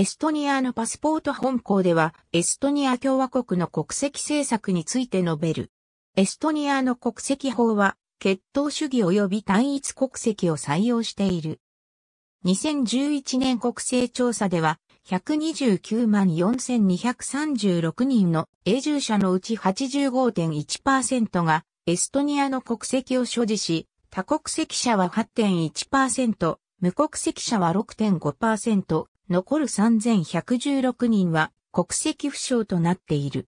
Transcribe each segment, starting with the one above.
エストニアのパスポート本校では、エストニア共和国の国籍政策について述べる。エストニアの国籍法は、血統主義及び単一国籍を採用している。2011年国勢調査では、129万4236人の永住者のうち85.1%がエストニアの国籍を所持し、多国籍者は8.1%、無国籍者は6.5%、残る3116人は国籍不詳となっている。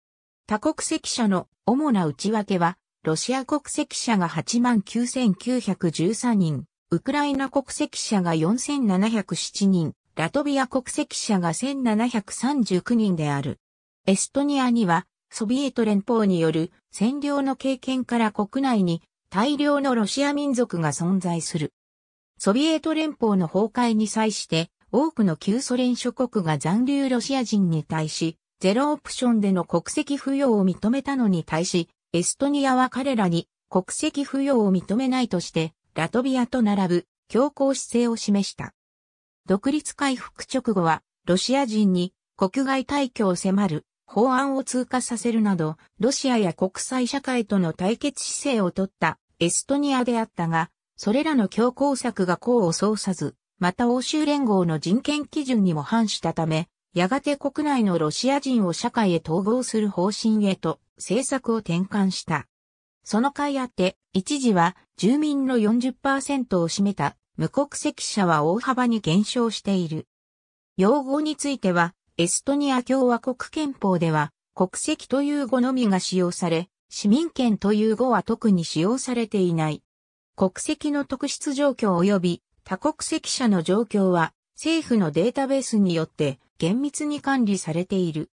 多国籍者の主な内訳は、ロシア国籍者が89,913人、ウクライナ国籍者が4707人、ラトビア国籍者が1739人である。エストニアには、ソビエト連邦による占領の経験から国内に大量のロシア民族が存在する。ソビエト連邦の崩壊に際して多くの旧ソ連諸国が残留ロシア人に対しゼロオプションでの国籍付与を認めたのに対しエストニアは彼らに国籍付与を認めないとしてラトビアと並ぶ強硬姿勢を示した。独立回復直後はロシア人に国外退去を迫る法案を通過させるなど、ロシアや国際社会との対決姿勢を取ったエストニアであったが、それらの強硬策が功を奏さず、また欧州連合の人権基準にも反したため、やがて国内のロシア人を社会へ統合する方針へと政策を転換した。その甲斐あって、一時は住民の40%を占めた無国籍者は大幅に減少している。用語については、エストニア共和国憲法では、国籍という語のみが使用され、市民権という語は特に使用されていない。国籍の特質状況及び多国籍者の状況は政府のデータベースによって厳密に管理されている。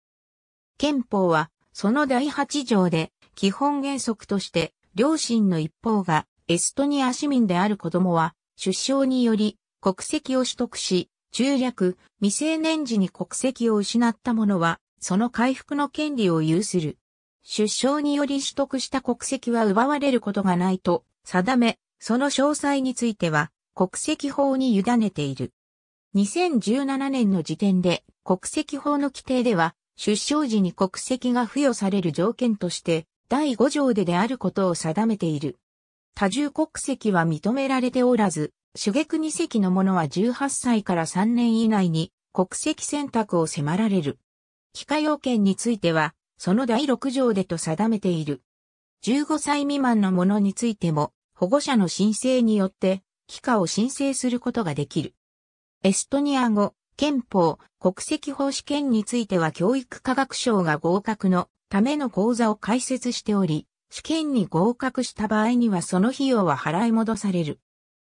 憲法はその第8条で基本原則として両親の一方がエストニア市民である子供は出生により国籍を取得し、中略、未成年時に国籍を失った者は、その回復の権利を有する。出生により取得した国籍は奪われることがないと定め、その詳細については国籍法に委ねている。2017年の時点で国籍法の規定では出生時に国籍が付与される条件として第5条でであることを定めている。多重国籍は認められておらず、主下国籍の者は18歳から3年以内に国籍選択を迫られる。帰化要件については、その第6条でと定めている。15歳未満の者についても、保護者の申請によって、帰化を申請することができる。エストニア語、憲法、国籍法試験については教育科学省が合格のための講座を開設しており、試験に合格した場合にはその費用は払い戻される。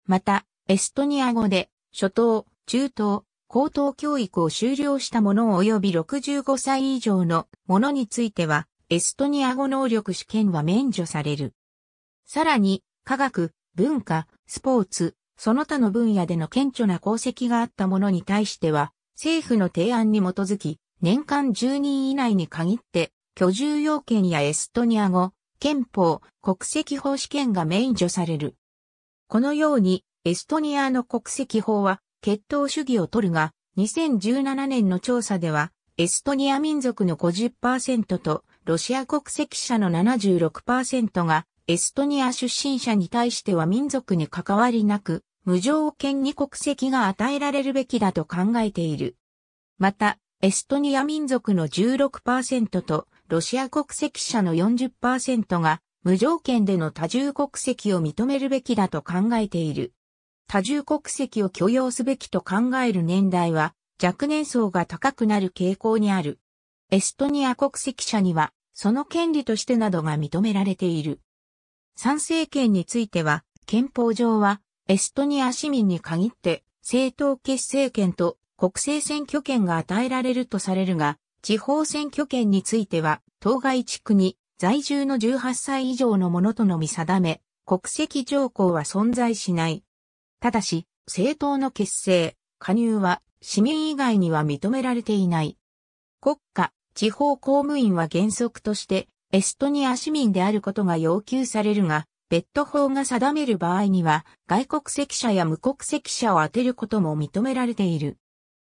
また、エストニア語で、初等、中等、高等教育を修了した者及び65歳以上の者については、エストニア語能力試験は免除される。さらに、科学、文化、スポーツ、その他の分野での顕著な功績があった者に対しては、政府の提案に基づき、年間10人以内に限って、居住要件やエストニア語、憲法、国籍法試験が免除される。このように、エストニアの国籍法は、血統主義を取るが、2017年の調査では、エストニア民族の50%と、ロシア国籍者の76%が、エストニア出身者に対しては民族に関わりなく、無条件に国籍が与えられるべきだと考えている。また、エストニア民族の16%とロシア国籍者の40%が無条件での多重国籍を認めるべきだと考えている。多重国籍を許容すべきと考える年代は若年層が高くなる傾向にある。エストニア国籍者にはその権利としてなどが認められている。参政権については憲法上はエストニア市民に限って政党結成権と国政選挙権が与えられるとされるが、地方選挙権については、当該地区に在住の18歳以上の者とのみ定め、国籍条項は存在しない。ただし、政党の結成、加入は市民以外には認められていない。国家、地方公務員は原則としてエストニア市民であることが要求されるが、別途法が定める場合には外国籍者や無国籍者を当てることも認められている。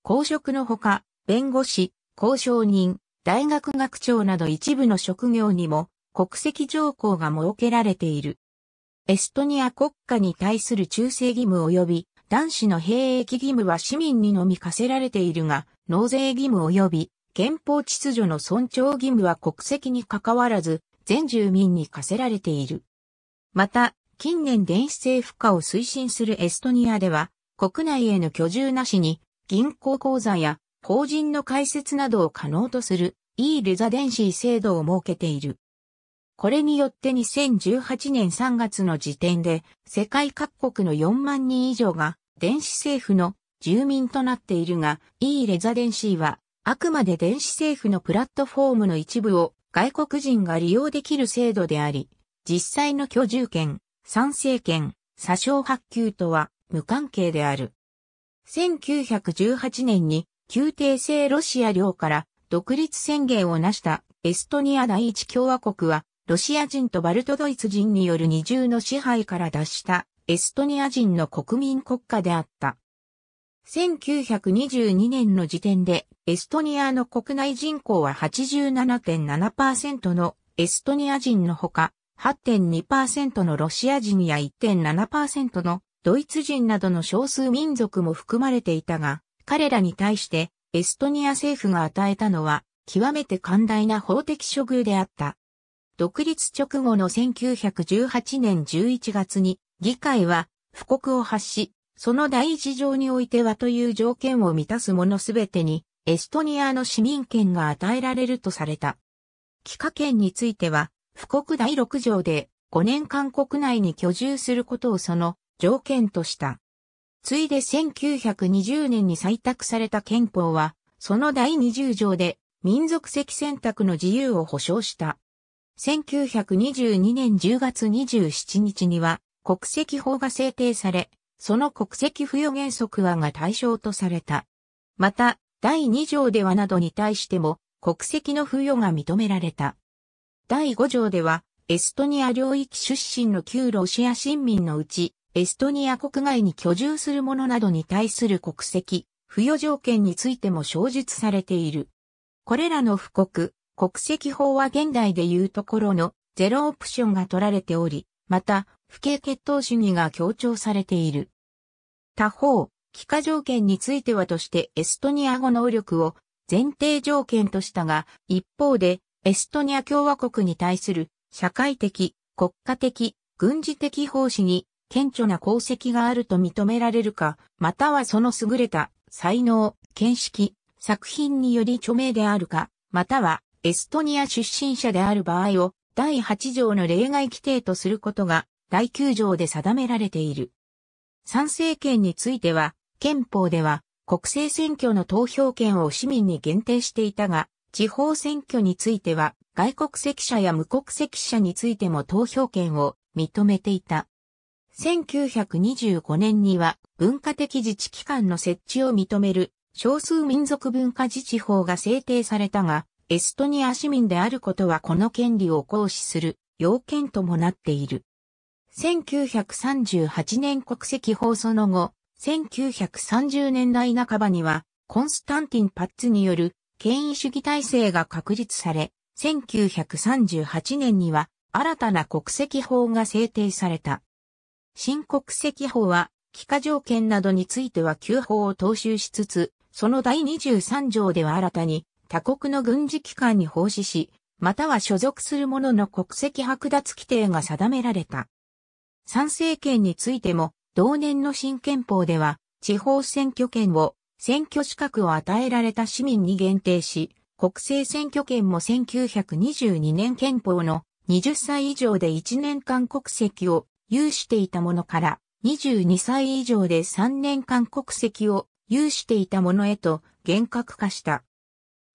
公職のほか、弁護士、交渉人、大学学長など一部の職業にも国籍条項が設けられている。エストニア国家に対する忠誠義務及び男子の兵役義務は市民にのみ課せられているが、納税義務及び憲法秩序の尊重義務は国籍に関わらず全住民に課せられている。また、近年電子政府化を推進するエストニアでは、国内への居住なしに銀行口座や法人の開設などを可能とする e レザデンシー制度を設けている。これによって2018年3月の時点で世界各国の4万人以上が電子政府の住民となっているが e レザデンシーはあくまで電子政府のプラットフォームの一部を外国人が利用できる制度であり、実際の居住権、参政権、詐称発給とは無関係である。1918年に宮廷制ロシア領から独立宣言を成したエストニア第一共和国はロシア人とバルトドイツ人による二重の支配から脱したエストニア人の国民国家であった。1922年の時点でエストニアの国内人口は87.7%のエストニア人のほか8.2%のロシア人や1.7%のドイツ人などの少数民族も含まれていたが、彼らに対してエストニア政府が与えたのは極めて寛大な法的処遇であった。独立直後の1918年11月に議会は布告を発し、その第一条においてはという条件を満たすものすべてに、エストニアの市民権が与えられるとされた。帰化権については、布告第6条で5年間国内に居住することをその条件とした。ついで1920年に採択された憲法は、その第20条で民族的選択の自由を保障した。1922年10月27日には国籍法が制定され、その国籍付与原則はが対象とされた。また、第2条ではなどに対しても国籍の付与が認められた。第5条では、エストニア領域出身の旧ロシア市民のうち、エストニア国外に居住する者などに対する国籍、付与条件についても詳述されている。これらの布告、国籍法は現代でいうところのゼロオプションが取られており、また、不敬血統主義が強調されている。他方、帰化条件についてはとしてエストニア語能力を前提条件としたが、一方で、エストニア共和国に対する社会的、国家的、軍事的奉仕に顕著な功績があると認められるか、またはその優れた才能、見識、作品により著名であるか、またはエストニア出身者である場合を第8条の例外規定とすることが第9条で定められている。参政権については、憲法では国政選挙の投票権を市民に限定していたが、地方選挙については外国籍者や無国籍者についても投票権を認めていた。1925年には文化的自治機関の設置を認める少数民族文化自治法が制定されたが、エストニア市民であることはこの権利を行使する要件ともなっている。1938年国籍法その後、1930年代半ばには、コンスタンティン・パッツによる権威主義体制が確立され、1938年には新たな国籍法が制定された。新国籍法は、帰化条件などについては旧法を踏襲しつつ、その第23条では新たに他国の軍事機関に奉仕し、または所属する者の国籍剥奪規定が定められた。参政権についても、同年の新憲法では、地方選挙権を選挙資格を与えられた市民に限定し、国政選挙権も1922年憲法の20歳以上で1年間国籍を有していたものから22歳以上で3年間国籍を有していたものへと厳格化した。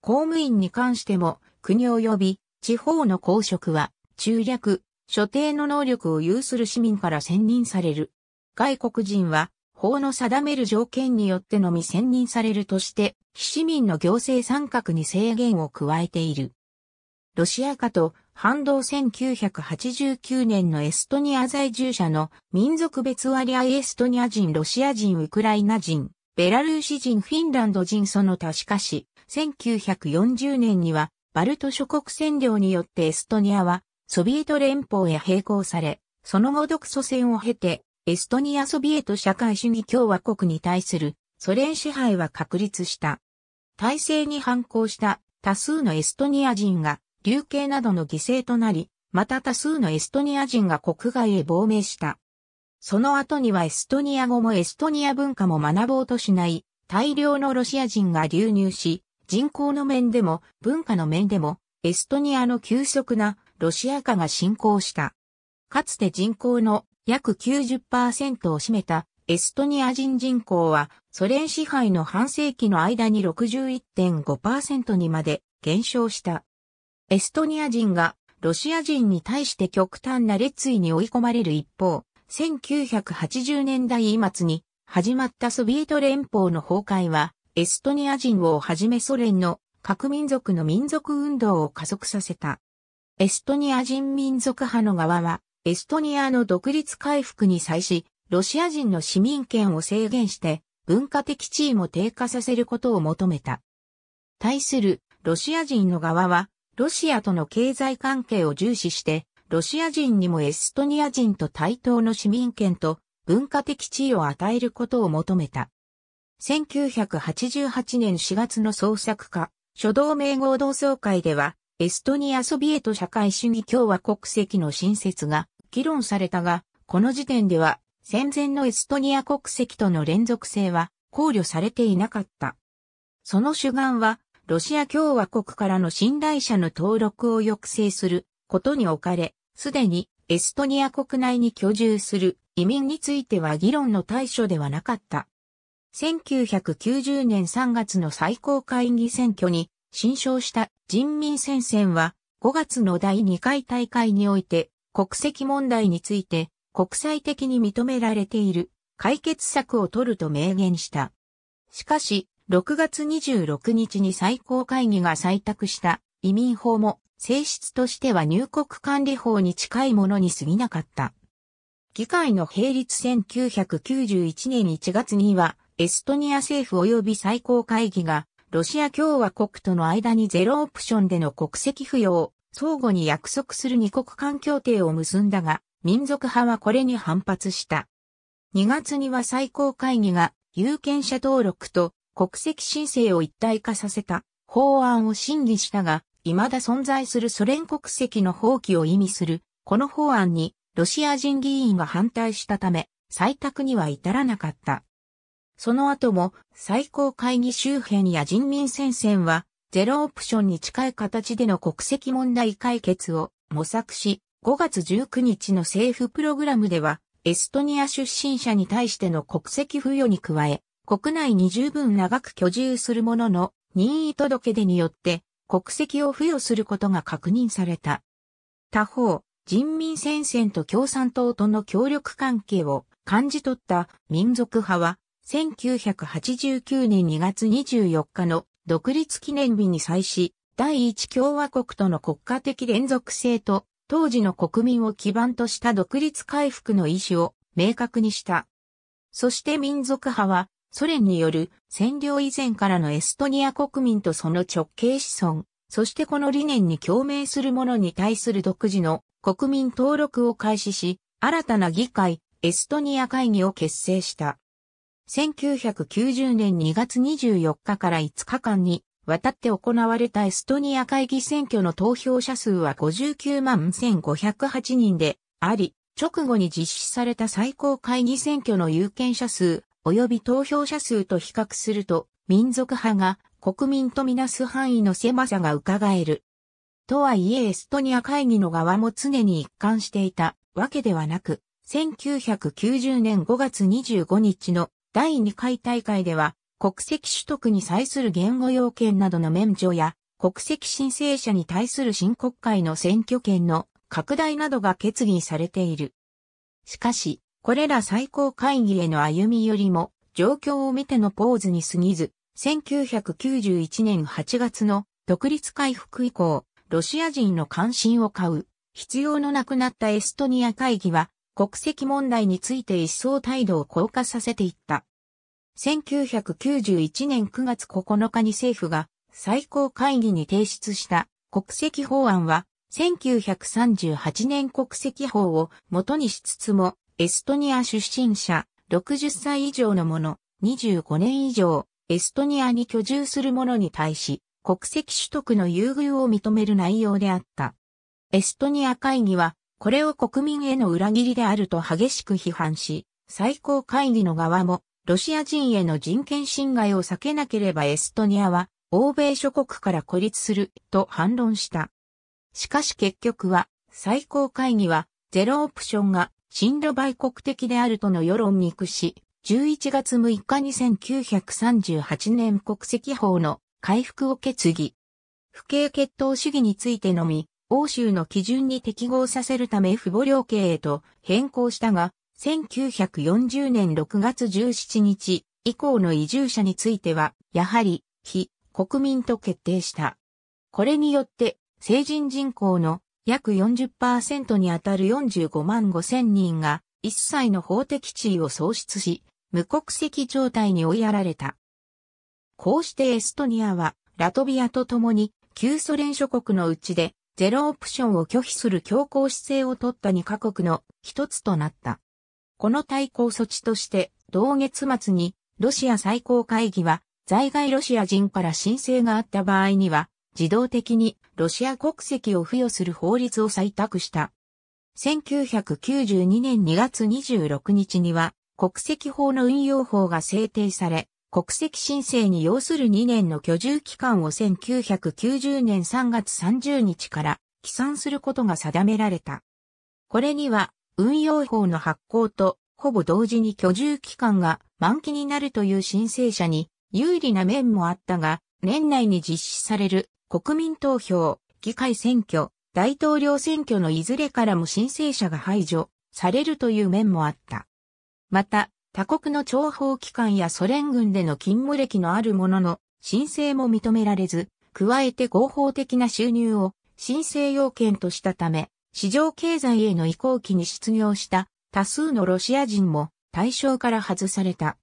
公務員に関しても国及び地方の公職は中略、所定の能力を有する市民から選任される。外国人は法の定める条件によってのみ選任されるとして、非市民の行政参画に制限を加えている。ロシア化と反動1989年のエストニア在住者の民族別割合エストニア人、ロシア人、ウクライナ人、ベラルーシ人フィンランド人その他しかし、1940年には、バルト諸国占領によってエストニアは、ソビエト連邦へ並行され、その後独ソ戦を経て、エストニアソビエト社会主義共和国に対するソ連支配は確立した。体制に反抗した多数のエストニア人が流刑などの犠牲となり、また多数のエストニア人が国外へ亡命した。その後にはエストニア語もエストニア文化も学ぼうとしない大量のロシア人が流入し、人口の面でも文化の面でもエストニアの急速なロシア化が進行した。かつて人口の約90%を占めたエストニア人人口はソ連支配の半世紀の間に61.5%にまで減少した。エストニア人がロシア人に対して極端な列位に追い込まれる一方、1980年代末に始まったソビエト連邦の崩壊は、エストニア人をはじめソ連の各民族の民族運動を加速させた。エストニア人民族派の側は、エストニアの独立回復に際し、ロシア人の市民権を制限して文化的地位も低下させることを求めた。対するロシア人の側は、ロシアとの経済関係を重視して、ロシア人にもエストニア人と対等の市民権と文化的地位を与えることを求めた。1988年4月の創作家、初動名合同総会では、エストニアソビエト社会主義共和国籍の新設が議論されたが、この時点では戦前のエストニア国籍との連続性は考慮されていなかった。その主眼は、ロシア共和国からの信頼者の登録を抑制することに置かれ、すでにエストニア国内に居住する移民については議論の対象ではなかった。1990年3月の最高会議選挙に新勝した人民戦線は5月の第2回大会において国籍問題について国際的に認められている解決策を取ると明言した。しかし、6月26日に最高会議が採択した移民法も性質としては入国管理法に近いものに過ぎなかった。議会の並立1991年1月にはエストニア政府及び最高会議がロシア共和国との間にゼロオプションでの国籍付与を相互に約束する二国間協定を結んだが、民族派はこれに反発した。2月には最高会議が有権者登録と国籍申請を一体化させた法案を審議したが、未だ存在するソ連国籍の放棄を意味する、この法案にロシア人議員が反対したため、採択には至らなかった。その後も最高会議周辺や人民戦線はゼロオプションに近い形での国籍問題解決を模索し、5月19日の政府プログラムでは、エストニア出身者に対しての国籍付与に加え、国内に十分長く居住する者の任意届出によって国籍を付与することが確認された。他方、人民戦線と共産党との協力関係を感じ取った民族派は、1989年2月24日の独立記念日に際し、第一共和国との国家的連続性と当時の国民を基盤とした独立回復の意思を明確にした。そして民族派は、ソ連による占領以前からのエストニア国民とその直系子孫、そしてこの理念に共鳴する者に対する独自の国民登録を開始し、新たな議会、エストニア会議を結成した。1990年2月24日から5日間に渡って行われたエストニア会議選挙の投票者数は59万1508人であり、直後に実施された最高会議選挙の有権者数及び投票者数と比較すると、民族派が国民とみなす範囲の狭さが伺える。とはいえエストニア会議の側も常に一貫していたわけではなく、1990年5月25日の第2回大会では国籍取得に際する言語要件などの免除や、国籍申請者に対する新国会の選挙権の拡大などが決議されている。しかし、これら最高会議への歩みよりも、状況を見てのポーズに過ぎず、1991年8月の独立回復以降、ロシア人の関心を買う必要のなくなったエストニア会議は国籍問題について一層態度を硬化させていった。1991年9月9日に政府が最高会議に提出した国籍法案は1938年国籍法を元にしつつもエストニア出身者60歳以上の者25年以上エストニアに居住する者に対し国籍取得の優遇を認める内容であった。エストニア会議はこれを国民への裏切りであると激しく批判し、最高会議の側もロシア人への人権侵害を避けなければエストニアは欧米諸国から孤立すると反論した。しかし結局は最高会議はゼロオプションが親ロ売国的であるとの世論に屈し、11月6日に1938年国籍法の回復を決議。不敬決闘主義についてのみ、欧州の基準に適合させるため不母領系へと変更したが、1940年6月17日以降の移住者については、やはり非国民と決定した。これによって成人人口の約40%にあたる45万5千人が一切の法的地位を喪失し、無国籍状態に追いやられた。こうしてエストニアはラトビアと共に旧ソ連諸国のうちでゼロオプションを拒否する強硬姿勢を取った2カ国の一つとなった。この対抗措置として、同月末に、ロシア最高会議は、在外ロシア人から申請があった場合には、自動的にロシア国籍を付与する法律を採択した。1992年2月26日には、国籍法の運用法が制定され、国籍申請に要する2年の居住期間を1990年3月30日から起算することが定められた。これには運用法の発行とほぼ同時に居住期間が満期になるという申請者に有利な面もあったが、年内に実施される国民投票、議会選挙、大統領選挙のいずれからも申請者が排除されるという面もあった。また、他国の諜報機関やソ連軍での勤務歴のある者のの申請も認められず、加えて合法的な収入を申請要件としたため、市場経済への移行期に失業した多数のロシア人も対象から外された。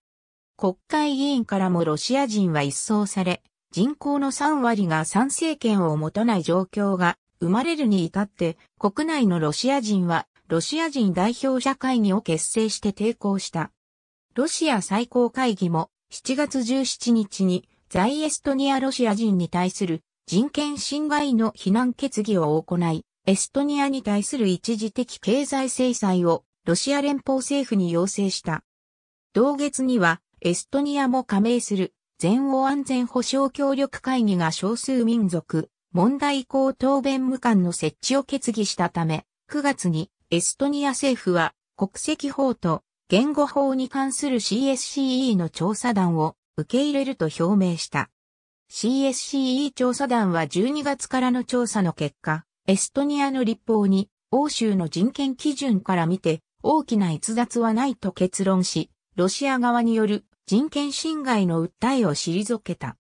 国会議員からもロシア人は一掃され、人口の3割が参政権を持たない状況が生まれるに至って国内のロシア人はロシア人代表者会議を結成して抵抗した。ロシア最高会議も7月17日に在エストニアロシア人に対する人権侵害の非難決議を行い、エストニアに対する一時的経済制裁をロシア連邦政府に要請した。同月にはエストニアも加盟する全欧安全保障協力会議が少数民族問題高等弁務官の設置を決議したため、9月にエストニア政府は国籍法と言語法に関する CSCE の調査団を受け入れると表明した。CSCE 調査団は12月からの調査の結果、エストニアの立法に欧州の人権基準から見て大きな逸脱はないと結論し、ロシア側による人権侵害の訴えを退けた。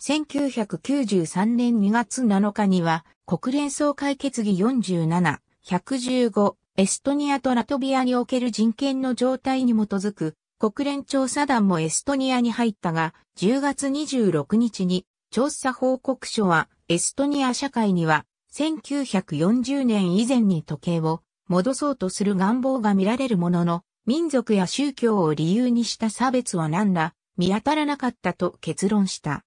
1993年2月7日には国連総会決議47、115、エストニアとラトビアにおける人権の状態に基づく国連調査団もエストニアに入ったが、10月26日に調査報告書はエストニア社会には1940年以前に時計を戻そうとする願望が見られるものの、民族や宗教を理由にした差別は何ら見当たらなかったと結論した。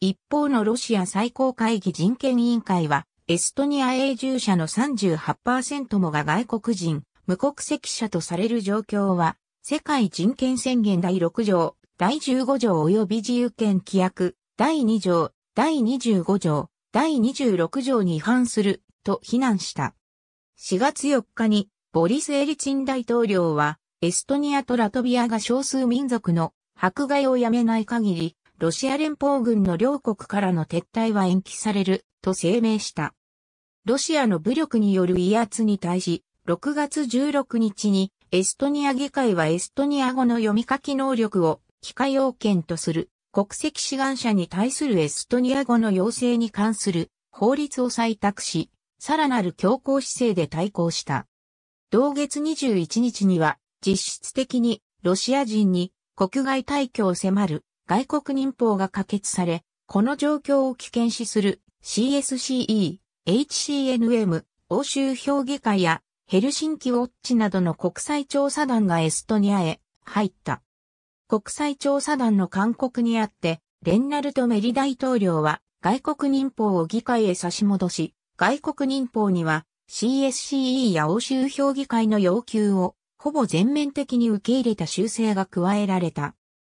一方のロシア最高会議人権委員会は、エストニア永住者の38%もが外国人、無国籍者とされる状況は、世界人権宣言第6条、第15条及び自由権規約、第2条、第25条、第26条に違反すると非難した。4月4日にボリス・エリチン大統領はエストニアとラトビアが少数民族の迫害をやめない限り、ロシア連邦軍の両国からの撤退は延期されると声明した。ロシアの武力による威圧に対し、6月16日にエストニア議会はエストニア語の読み書き能力を機械要件とする国籍志願者に対するエストニア語の要請に関する法律を採択し、さらなる強硬姿勢で対抗した。同月21日には実質的にロシア人に国外退去を迫る外国民法が可決され、この状況を危険視する CSCE、HCNM、欧州評議会やヘルシンキウォッチなどの国際調査団がエストニアへ入った。国際調査団の勧告にあって、レンナルト・メリ大統領は外国民法を議会へ差し戻し、外国民法には CSCE や欧州評議会の要求をほぼ全面的に受け入れた修正が加えられた。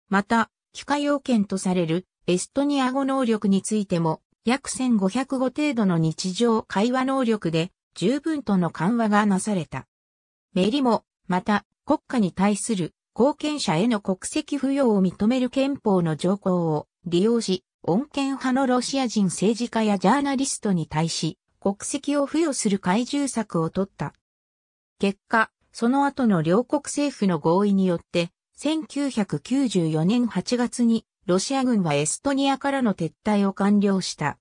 また、許可要件とされるエストニア語能力についても約1500語程度の日常会話能力で十分との緩和がなされた。メリも、また、国家に対する貢献者への国籍付与を認める憲法の条項を利用し、穏健派のロシア人政治家やジャーナリストに対し、国籍を付与する怪獣策を取った。結果、その後の両国政府の合意によって、1994年8月にロシア軍はエストニアからの撤退を完了した。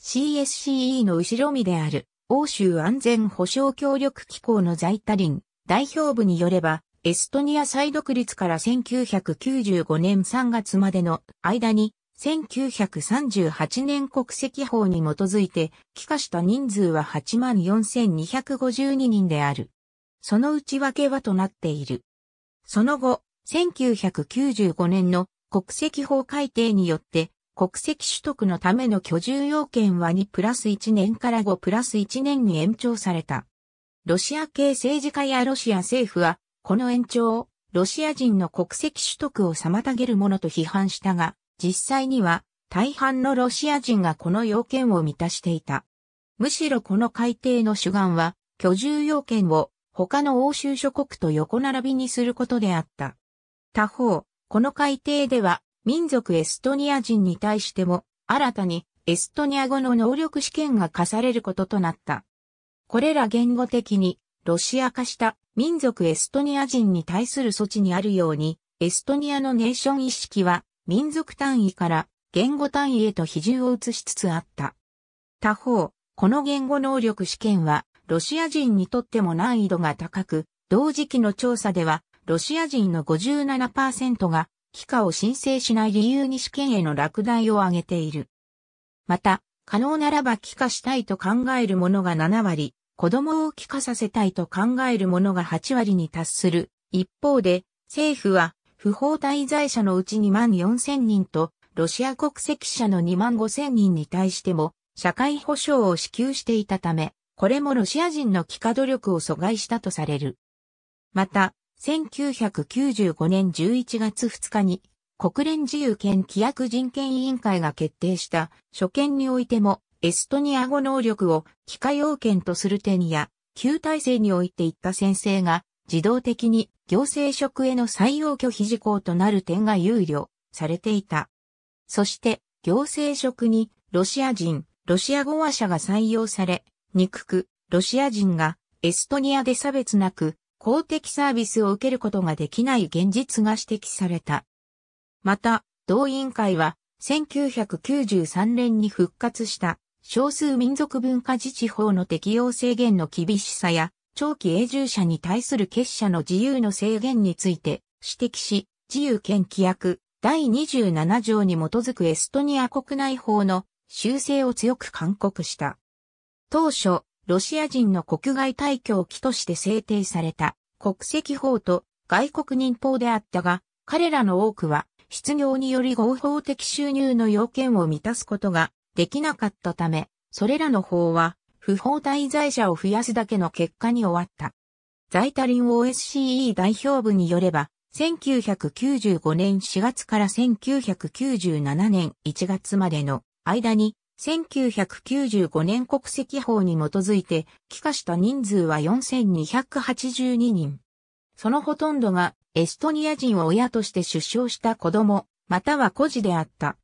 CSCE の後ろ身である欧州安全保障協力機構の在タリン代表部によれば、エストニア再独立から1995年3月までの間に1938年国籍法に基づいて帰化した人数は84,252人である。その内訳はとなっている。その後、1995年の国籍法改定によって国籍取得のための居住要件は2プラス1年から5プラス1年に延長された。ロシア系政治家やロシア政府は、この延長をロシア人の国籍取得を妨げるものと批判したが、実際には大半のロシア人がこの要件を満たしていた。むしろこの改定の主眼は居住要件を他の欧州諸国と横並びにすることであった。他方、この改定では民族エストニア人に対しても新たにエストニア語の能力試験が課されることとなった。これら言語的にロシア化した民族エストニア人に対する措置にあるように、エストニアのネーション意識は民族単位から言語単位へと比重を移しつつあった。他方、この言語能力試験は、ロシア人にとっても難易度が高く、同時期の調査では、ロシア人の57%が、帰化を申請しない理由に試験への落第を挙げている。また、可能ならば帰化したいと考える者が7割、子供を帰化させたいと考える者が8割に達する。一方で、政府は不法滞在者のうち2万4千人と、ロシア国籍者の2万5千人に対しても、社会保障を支給していたため、これもロシア人の帰化努力を阻害したとされる。また、1995年11月2日に、国連自由権規約人権委員会が決定した所見においても、エストニア語能力を帰化要件とする点や、旧体制においていった先生が自動的に行政職への採用拒否事項となる点が憂慮されていた。そして、行政職にロシア人、ロシア語話者が採用され、憎く、ロシア人がエストニアで差別なく公的サービスを受けることができない現実が指摘された。また、同委員会は1993年に復活した少数民族文化自治法の適用制限の厳しさや長期永住者に対する結社の自由の制限について指摘し、自由権規約第27条に基づくエストニア国内法の修正を強く勧告した。当初、ロシア人の国外退去を起として制定された国籍法と外国人法であったが、彼らの多くは失業により合法的収入の要件を満たすことができなかったため、それらの法は不法滞在者を増やすだけの結果に終わった。ザイタリン OSCE 代表部によれば、1995年4月から1997年1月までの間に、1995年国籍法に基づいて帰化した人数は4282人。そのほとんどがエストニア人を親として出生した子供、または孤児であった。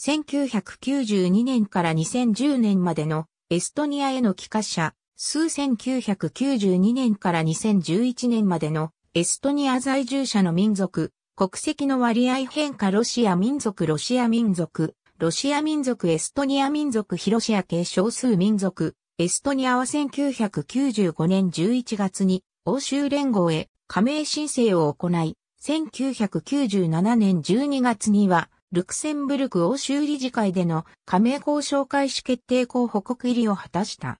1992年から2010年までのエストニアへの帰化者、数1992年から2011年までのエストニア在住者の民族、国籍の割合変化ロシア民族ロシア民族、ロシア民族エストニア民族ヒロシア系少数民族、エストニアは1995年11月に欧州連合へ加盟申請を行い、1997年12月には、ルクセンブルク欧州理事会での加盟交渉開始決定候補国入りを果たした。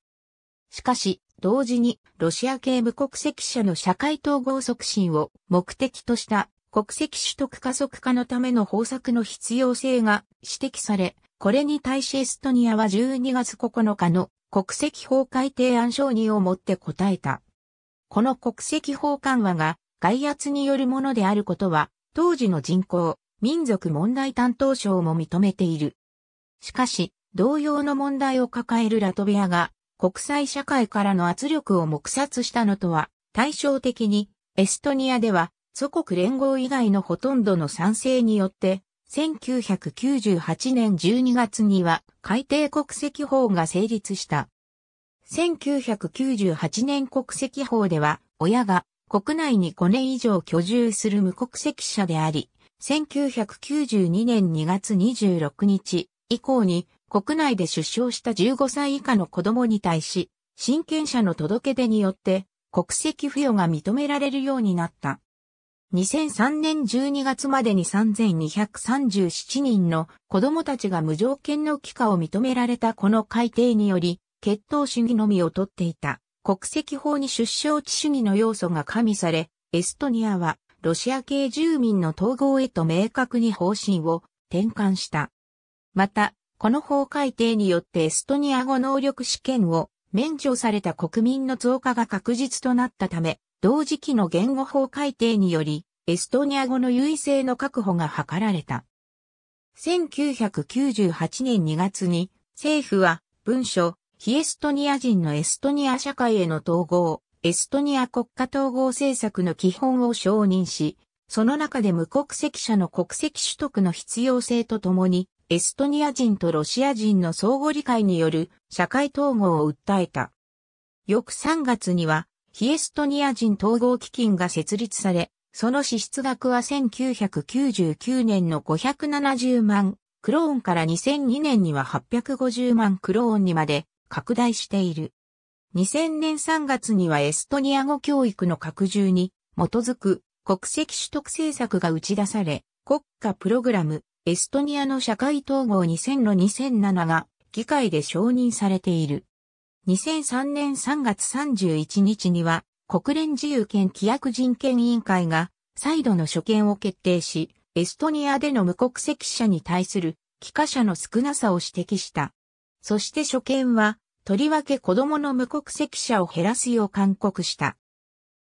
しかし、同時にロシア系無国籍者の社会統合促進を目的とした国籍取得加速化のための方策の必要性が指摘され、これに対しエストニアは12月9日の国籍法改定案承認をもって答えた。この国籍法緩和が外圧によるものであることは、当時の人口、民族問題担当省も認めている。しかし、同様の問題を抱えるラトビアが国際社会からの圧力を黙殺したのとは、対照的に、エストニアでは、祖国連合以外のほとんどの賛成によって、1998年12月には改定国籍法が成立した。1998年国籍法では、親が国内に5年以上居住する無国籍者であり、1992年2月26日以降に国内で出生した15歳以下の子供に対し、親権者の届け出によって国籍付与が認められるようになった。2003年12月までに3237人の子供たちが無条件の帰化を認められたこの改定により、血統主義のみを取っていた国籍法に出生地主義の要素が加味され、エストニアはロシア系住民の統合へと明確に方針を転換した。また、この法改定によってエストニア語能力試験を免除された国民の増加が確実となったため、同時期の言語法改定により、エストニア語の優位性の確保が図られた。1998年2月に、政府は文書、非エストニア人のエストニア社会への統合、エストニア国家統合政策の基本を承認し、その中で無国籍者の国籍取得の必要性とともに、エストニア人とロシア人の相互理解による社会統合を訴えた。翌3月には、非エストニア人統合基金が設立され、その支出額は1999年の570万クローンから2002年には850万クローンにまで拡大している。2000年3月にはエストニア語教育の拡充に基づく国籍取得政策が打ち出され、国家プログラムエストニアの社会統合2000の2007が議会で承認されている。2003年3月31日には国連自由権規約人権委員会が再度の所見を決定し、エストニアでの無国籍者に対する帰化者の少なさを指摘した。そして所見は、とりわけ子供の無国籍者を減らすよう勧告した。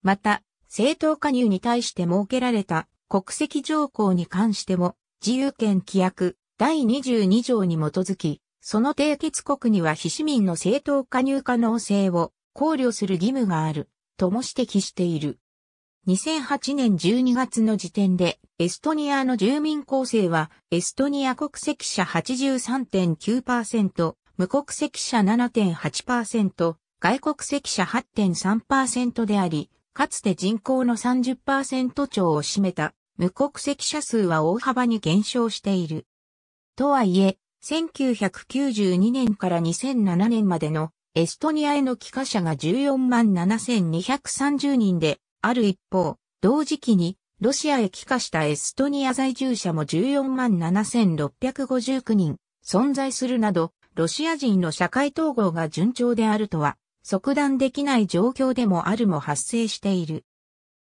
また、政党加入に対して設けられた国籍条項に関しても自由権規約第22条に基づき、その締結国には非市民の正当加入可能性を考慮する義務がある、とも指摘している。2008年12月の時点で、エストニアの住民構成は、エストニア国籍者83.9%、無国籍者7.8%、外国籍者8.3%であり、かつて人口の30%超を占めた無国籍者数は大幅に減少している。とはいえ、1992年から2007年までのエストニアへの帰化者が14万7230人である一方、同時期にロシアへ帰化したエストニア在住者も14万7659人存在するなど、ロシア人の社会統合が順調であるとは、即断できない状況でもあるも発生している。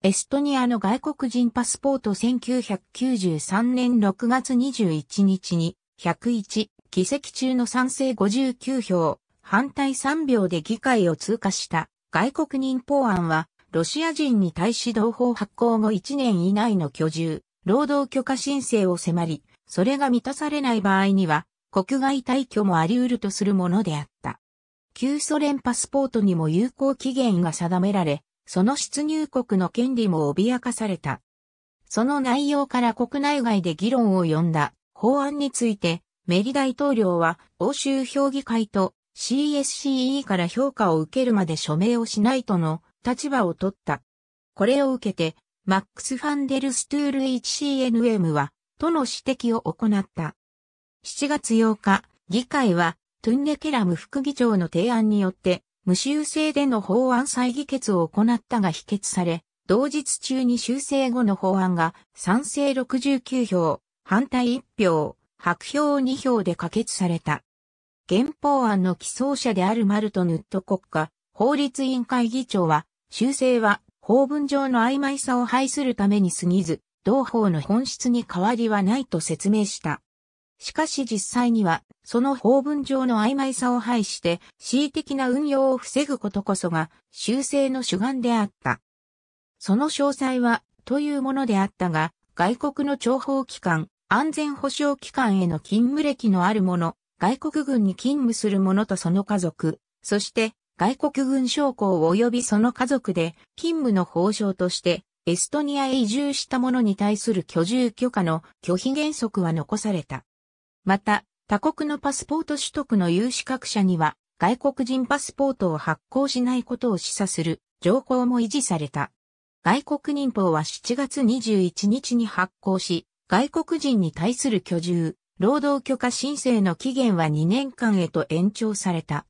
エストニアの外国人パスポート1993年6月21日に101議席中の賛成59票、反対3票で議会を通過した外国人法案はロシア人に対し同法発行後1年以内の居住、労働許可申請を迫り、それが満たされない場合には国外退去もあり得るとするものであった。旧ソ連パスポートにも有効期限が定められ、その出入国の権利も脅かされた。その内容から国内外で議論を呼んだ法案について、メリ大統領は欧州評議会と CSCE から評価を受けるまで署名をしないとの立場を取った。これを受けて、マックス・ファンデルストゥール HCNM は、との指摘を行った。7月8日、議会は、トゥンネケラム副議長の提案によって、無修正での法案再議決を行ったが否決され、同日中に修正後の法案が賛成69票、反対1票、白票2票で可決された。原法案の起草者であるマルト・ヌット国家法律委員会議長は、修正は法文上の曖昧さを排するために過ぎず、同法の本質に変わりはないと説明した。しかし実際には、その法文上の曖昧さを排して、恣意的な運用を防ぐことこそが、修正の主眼であった。その詳細は、というものであったが、外国の諜報機関、安全保障機関への勤務歴のある者、外国軍に勤務する者とその家族、そして外国軍将校及びその家族で勤務の報奨としてエストニアへ移住した者に対する居住許可の拒否原則は残された。また、他国のパスポート取得の有資格者には外国人パスポートを発行しないことを示唆する条項も維持された。外国民法は7月21日に発行し、外国人に対する居住、労働許可申請の期限は2年間へと延長された。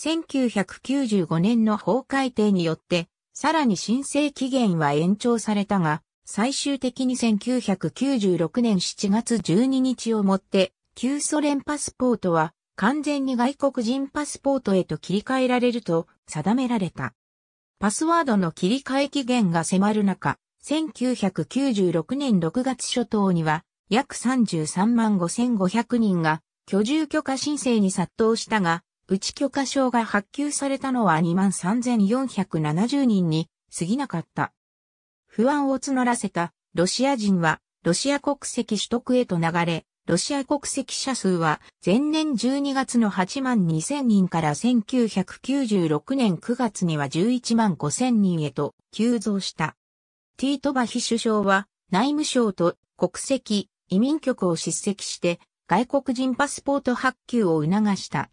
1995年の法改定によって、さらに申請期限は延長されたが、最終的に1996年7月12日をもって、旧ソ連パスポートは完全に外国人パスポートへと切り替えられると定められた。パスワードの切り替え期限が迫る中、1996年6月初頭には約33万5500人が居住許可申請に殺到したが、内許可証が発給されたのは2万3470人に過ぎなかった。不安を募らせたロシア人はロシア国籍取得へと流れ、ロシア国籍者数は前年12月の8万2000人から1996年9月には11万5000人へと急増した。ティートバヒ首相は内務省と国籍移民局を叱責して外国人パスポート発給を促した。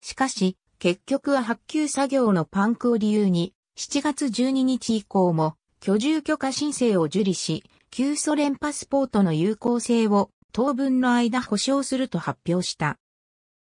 しかし、結局は発給作業のパンクを理由に7月12日以降も居住許可申請を受理し、旧ソ連パスポートの有効性を当分の間保証すると発表した。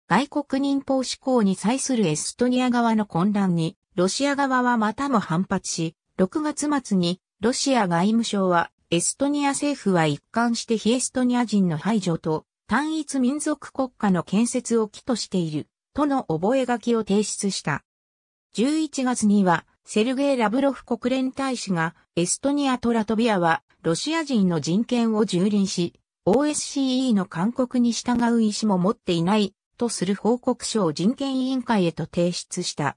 外国民法施行に際するエストニア側の混乱に、ロシア側はまたも反発し、6月末にロシア外務省はエストニア政府は一貫して非エストニア人の排除と単一民族国家の建設を起としているとの覚書を提出した。11月にはセルゲイ・ラブロフ国連大使がエストニアとラトビアはロシア人の人権を蹂躙し、OSCE の勧告に従う意思も持っていないとする報告書を人権委員会へと提出した。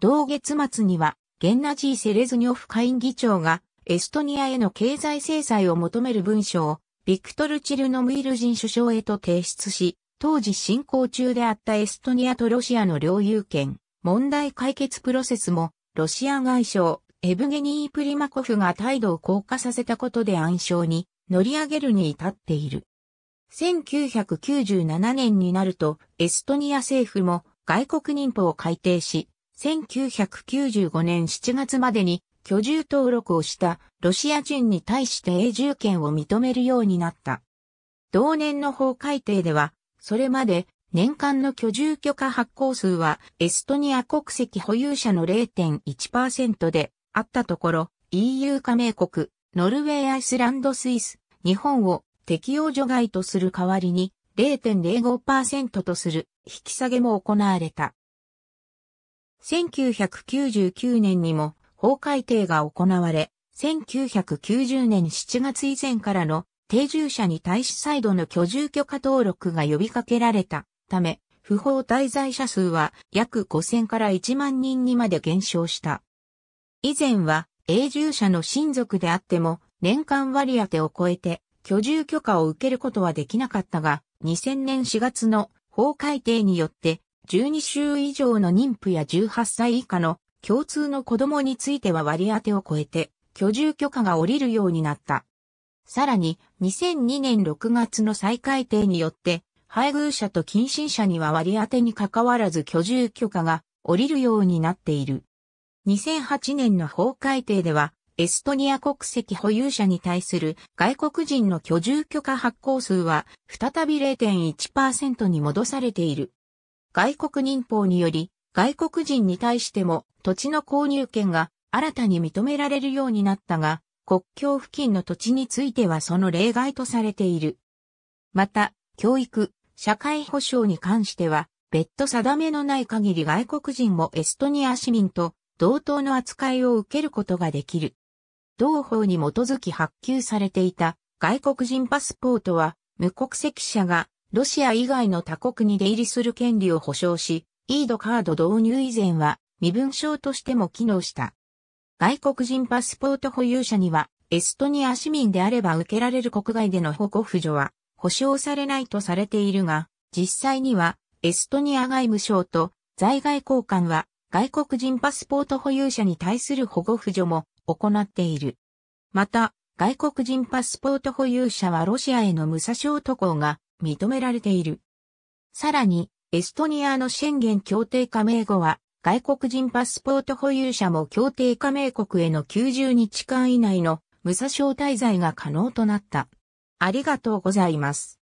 同月末にはゲンナジー・セレズニョフ下院議長がエストニアへの経済制裁を求める文書をビクトル・チルノムイル人首相へと提出し、当時進行中であったエストニアとロシアの領有権、問題解決プロセスもロシア外相、エブゲニー・プリマコフが態度を硬化させたことで暗礁に乗り上げるに至っている。1997年になると、エストニア政府も外国民法を改定し、1995年7月までに居住登録をしたロシア人に対して永住権を認めるようになった。同年の法改定では、それまで年間の居住許可発行数はエストニア国籍保有者の0.1%であったところ EU 加盟国、ノルウェーアイスランドスイス、日本を適用除外とする代わりに0.05%とする引き下げも行われた。1999年にも法改定が行われ、1990年7月以前からの定住者に対し再度の居住許可登録が呼びかけられた。ため、不法滞在者数は約5000から1万人にまで減少した。以前は永住者の親族であっても年間割り当てを超えて居住許可を受けることはできなかったが、2000年4月の法改定によって12週以上の妊婦や18歳以下の共通の子供については割り当てを超えて居住許可が下りるようになった。さらに2002年6月の再改定によって配偶者と近親者には割り当てに関わらず居住許可が下りるようになっている。2008年の法改定では、エストニア国籍保有者に対する外国人の居住許可発行数は再び0.1%に戻されている。外国民法により外国人に対しても土地の購入権が新たに認められるようになったが、国境付近の土地についてはその例外とされている。また、教育、社会保障に関しては、別途定めのない限り外国人もエストニア市民と同等の扱いを受けることができる。同法に基づき発給されていた外国人パスポートは無国籍者がロシア以外の他国に出入りする権利を保障し、イードカード導入以前は身分証としても機能した。外国人パスポート保有者にはエストニア市民であれば受けられる国外での保護扶助は保障されないとされているが、実際にはエストニア外務省と在外交換は外国人パスポート保有者に対する保護扶助も行っている。また、外国人パスポート保有者はロシアへの無差別渡航が認められている。さらに、エストニアのシェンゲン協定加盟後は、外国人パスポート保有者も協定加盟国への90日間以内の無差別滞在が可能となった。ありがとうございます。